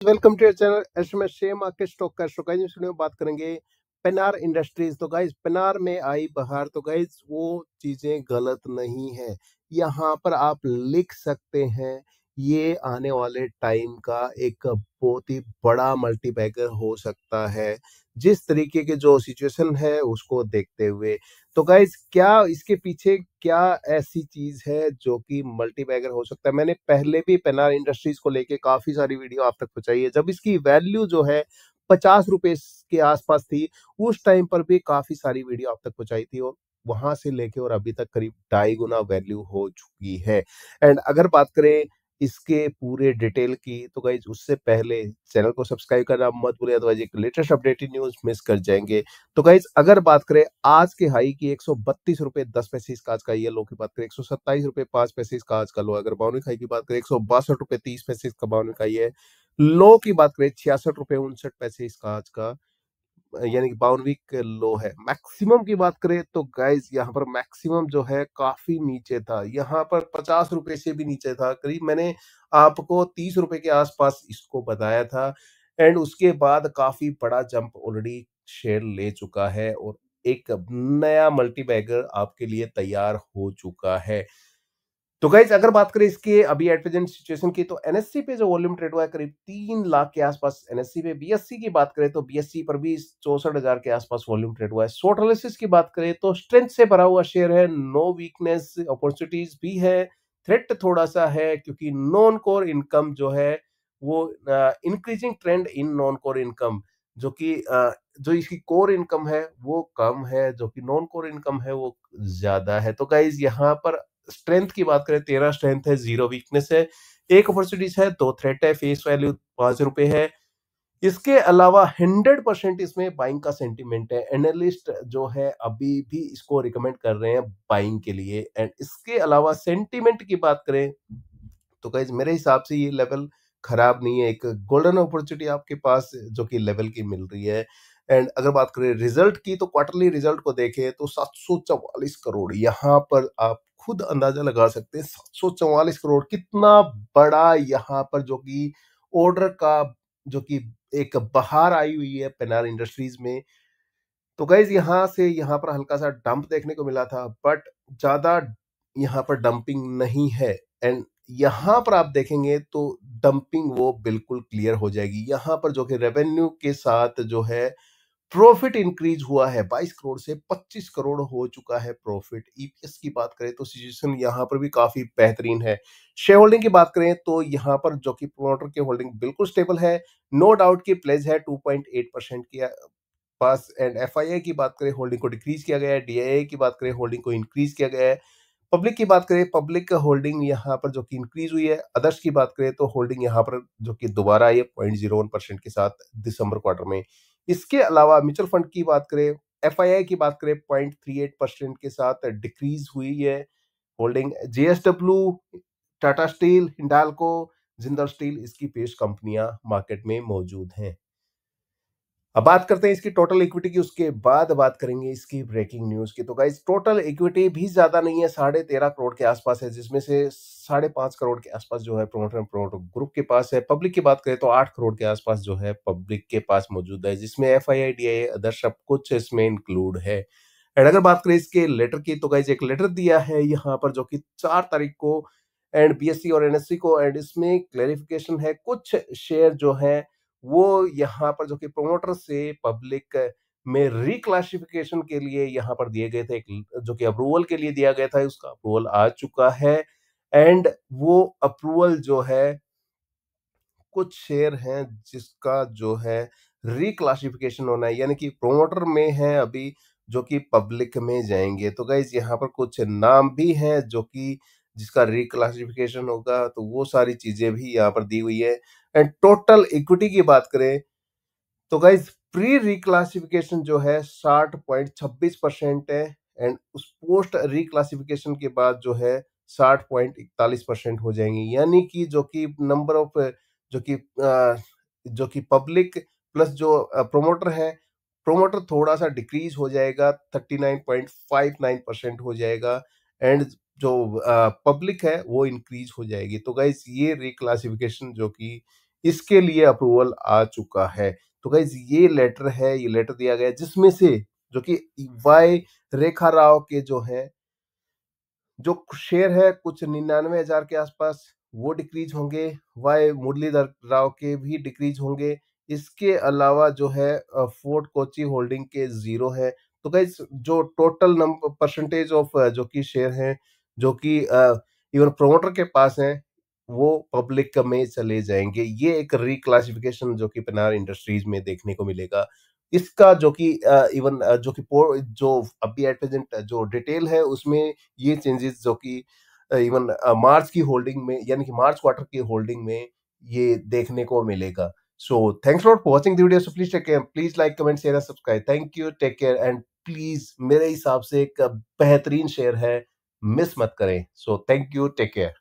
Welcome to channel SMS Shem market stock का stock guys में बात करेंगे पेनार इंडस्ट्रीज़ तो गाइस पेनार में आई बहार। तो गाइस वो चीज़ें गलत नहीं है। यहाँ पर आप लिख सकते हैं ये आने वाले टाइम का एक बहुत ही बड़ा मल्टीबैगर हो सकता है। जिस तरीके के जो सिचुएशन है, उसको देखते हुए। तो गाइज़ क्या इसके पीछे क्या ऐसी चीज़ है जो कि मल्टीबैगर हो सकता है? मैंने पहले भी पेनार इंडस्ट्रीज़ को लेके काफ़ी सारी वीडियो आप तक पहुंचाई है। जब इसकी वैल्यू जो है पचास रुपए के आसपास थी, उस टाइम पर भी काफ़ी सारी वीडियो आप तक पहुंचाई थी और वहाँ से लेके और अभी तक करीब ढाई गुना वैल्यू हो चुकी है। एंड अगर बात करें इसके पूरे डिटेल की तो गाइज़ उससे पहले चैनल को सब्सक्राइब करना मत भूलिए, अदरवाइज़ एक लेटेस्ट अपडेटेड न्यूज़ मिस कर जाएँगे। तो गाइज़ अगर बात करें आज के हाई की एक सौ बत्तीस रुपए दस पैसे इसका आज का, ये लो की बात करें, एक सौ सत्ताईस रुपए पाँच पैसे इसका आज का लो। अगर बाउनी हाई की बात करें, एक सौ बासठ रुपए तीस पैसे इसका बाउनी का ये। लो की बात करें, छियासठ रुपए उनसठ पैसे इसका आज का। यानी कि बावन वीक लो है। मैक्सिमम की बात करें तो गाइज़ यहाँ पर मैक्सिमम जो है काफ़ी नीचे था। यहाँ पर पचास रुपए से भी नीचे था। करीब मैंने आपको तीस रुपए के आसपास इसको बताया था। एंड उसके बाद काफ़ी बड़ा जंप ऑलरेडी शेयर ले चुका है और एक नया मल्टीबैगर आपके लिए तैयार हो चुका है। तो गाइज़ अगर बात करें इसके अभी एट प्रेजेंट सिचुएशन की तो एनएससी पे जो वॉल्यूम ट्रेड हुआ है, करीब तीन लाख के आसपास एनएससी पे। बीएससी की बात करें तो बीएससी पर भी चौसठ हज़ार के आसपास वॉल्यूम ट्रेड हुआ है। शॉर्ट एनालिसिस की बात करें तो स्ट्रेंथ से भरा हुआ शेयर है नो वीकनेस अपॉर्चुनिटीज़ भी है। थ्रेट थोड़ा सा है, क्योंकि नॉन कोर इनकम जो है, वो increasing trend in non core income जो कि जो इसकी कोर इनकम है, वो कम है, जो कि नॉन कोर इनकम है, वो ज़्यादा है। तो गाइज़ यहाँ पर स्ट्रेंथ की बात करें तेरह स्ट्रेंथ है, ज़ीरो वीकनेस है। एक अपॉर्चुनिटीज़ है, दो थ्रेट है फेस वैल्यू पाँच रुपए है। इसके अलावा हंड्रेड परसेंट इसमें बाइंग का सेंटीमेंट है। एनालिस्ट जो है, अभी भी इसको रिकमेंड कर रहे हैं बाइंग के लिए। एंड इसके अलावा सेंटीमेंट की बात करें तो गाइज़ मेरे हिसाब से ये लेवल खराब नहीं है। एक गोल्डन अपॉर्चुनिटी आपके पास, जो कि लेवल की मिल रही है। एंड अगर बात करें रिज़ल्ट की तो क्वार्टरली रिज़ल्ट को देखें तो सात सौ चौवालीस करोड़। यहाँ पर आप खुद अंदाज़ा लगा सकते हैं। सात सौ चौवालीस करोड़। कितना बड़ा यहाँ पर जो कि ऑर्डर का, जो कि एक बहार आई हुई है पेनार इंडस्ट्रीज़ में। तो गैज यहाँ से, यहाँ पर हल्का सा डंप देखने को मिला था बट ज़्यादा यहाँ पर डंपिंग नहीं है। एंड यहाँ पर आप देखेंगे तो डंपिंग वो बिल्कुल क्लियर हो जाएगी। यहाँ पर जो कि रेवेन्यू के साथ जो है प्रॉफिट इंक्रीज हुआ है 22 करोड़ से 25 करोड़ हो चुका है प्रॉफिट ईपीएस की बात करें तो सिचुएशन यहाँ पर भी काफ़ी बेहतरीन है। शेयर होल्डिंग की बात करें तो यहाँ पर जो कि प्रोमोटर की होल्डिंग बिल्कुल स्टेबल है। नो डाउट की प्लेज है 2.8 परसेंट की पास एंड एफ़ की बात करें होल्डिंग को डिक्रीज किया गया है डीआईए की बात करें होल्डिंग को इंक्रीज किया गया है। पब्लिक की बात करें पब्लिक का होल्डिंग यहाँ पर जो कि इंक्रीज हुई है। अदर्स की बात करें तो होल्डिंग यहाँ पर जो कि दोबारा आई है पॉइंट ज़ीरो वन परसेंट के साथ दिसंबर क्वार्टर में। इसके अलावा म्यूचुअल फंड की बात करें एफ़ की बात करें, पॉइंट थ्री एट परसेंट के साथ डिक्रीज हुई है। Holding JSW, Tata steel, Hindalco, Jindal steel, इसकी पेश कंपनियाँ मार्केट में मौजूद हैं। अब बात करते हैं इसकी टोटल इक्विटी की, उसके बाद बात करेंगे इसकी ब्रेकिंग न्यूज़ की। तो गाइज़ टोटल इक्विटी भी ज़्यादा नहीं है, साढ़े तेरह करोड़ के आसपास है, जिसमें से साढ़े पाँच करोड़ के आसपास जो है प्रोमोटर प्रोमोटर ग्रुप के पास है। पब्लिक की बात करें तो आठ करोड़ के आसपास जो है पब्लिक के पास मौजूद है, जिसमें F I I D I other सब कुछ इसमें इंक्लूड है। एंड अगर बात करें इसके लेटर की तो गाइज़ एक लेटर दिया है यहाँ पर जो कि चार तारीख को एंड बीएससी और एनएससी को एंड इसमें क्लेरिफिकेशन है, कुछ शेयर जो है वो यहाँ पर जो कि प्रोमोटर से पब्लिक में रिक्लासिफिकेशन के लिए यहाँ पर दिए गए थे जो कि अप्रूवल के लिए दिया गया था, उसका अप्रूवल आ चुका है। एंड वो अप्रूवल जो है, कुछ शेयर हैं जिसका जो है रिक्लासिफिकेशन होना है, यानी कि प्रोमोटर में है अभी जो कि पब्लिक में जाएँगे। तो गाइज़ यहाँ पर कुछ नाम भी हैं जो कि जिसका रिक्लासिफिकेशन होगा तो वो सारी चीज़ें भी यहाँ पर दी हुई है। एंड टोटल इक्विटी की बात करें तो गाइज़ प्री रिक्लासिफिकेशन जो है, साठ पॉइंट छब्बीस परसेंट है एंड उस पोस्ट रिक्लासिफिकेशन के बाद जो है, साठ पॉइंट इकतालीस परसेंट हो जाएँगे। यानी कि जो कि नंबर ऑफ़ जो कि जो कि पब्लिक प्लस जो प्रोमोटर है प्रोमोटर थोड़ा सा डिक्रीज हो जाएगा thirty nine point five nine percent हो जाएगा। एंड जो पब्लिक है, वो इंक्रीज हो जाएगी। तो गाइज़ ये रिक्लासिफिकेशन जो कि इसके लिए अप्रूवल आ चुका है। तो गाइज़ ये लेटर है, ये लेटर दिया गया जिसमें से जो कि वाई रेखा राव के जो है, जो शेयर है, कुछ निन्यानवे हज़ार के आसपास, वो डिक्रीज होंगे। वाई मुरलीधर राव के भी डिक्रीज होंगे। इसके अलावा जो है फोर्ट कोची होल्डिंग के ज़ीरो है। तो गाइज़ जो टोटल नंबर परसेंटेज ऑफ़ जो कि शेयर हैं जो कि इवन प्रोमोटर के पास हैं, वो पब्लिक में चले जाएँगे। ये एक रिक्लासिफिकेशन जो कि पनार इंडस्ट्रीज़ में देखने को मिलेगा। इसका जो कि इवन जो कि जो अभी एट प्रेजेंट जो डिटेल है, उसमें ये चेंजेस जो कि इवन मार्च की होल्डिंग में, यानी कि मार्च क्वार्टर की होल्डिंग में ये देखने को मिलेगा। So thanks for watching the video so please take care please like comment share subscribe thank you take care and please मेरे हिसाब से एक बेहतरीन शेयर है। मिस मत करें। So thank you take care